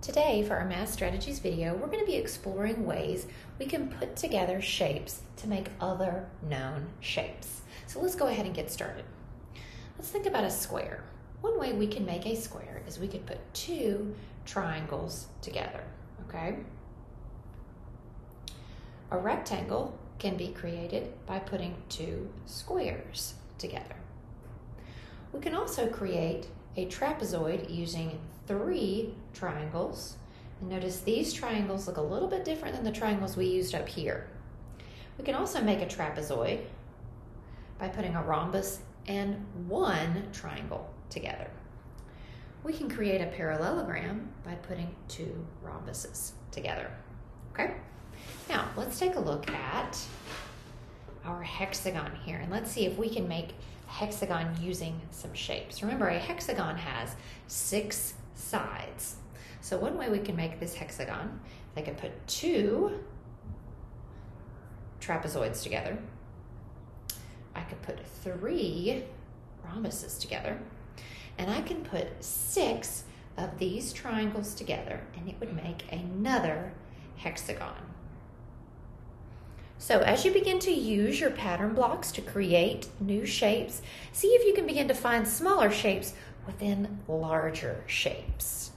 Today, for our Math Strategies video, we're going to be exploring ways we can put together shapes to make other known shapes. So let's go ahead and get started. Let's think about a square. One way we can make a square is we could put two triangles together, okay? A rectangle can be created by putting two squares together. We can also create a trapezoid using three triangles. And notice these triangles look a little bit different than the triangles we used up here. We can also make a trapezoid by putting a rhombus and one triangle together. We can create a parallelogram by putting two rhombuses together. Okay? Now, let's take a look at hexagon here and let's see if we can make hexagon using some shapes. Remember, a hexagon has six sides. So one way we can make this hexagon, I can put two trapezoids together. I could put three rhombuses together. And I can put six of these triangles together and it would make another hexagon. So as you begin to use your pattern blocks to create new shapes, see if you can begin to find smaller shapes within larger shapes.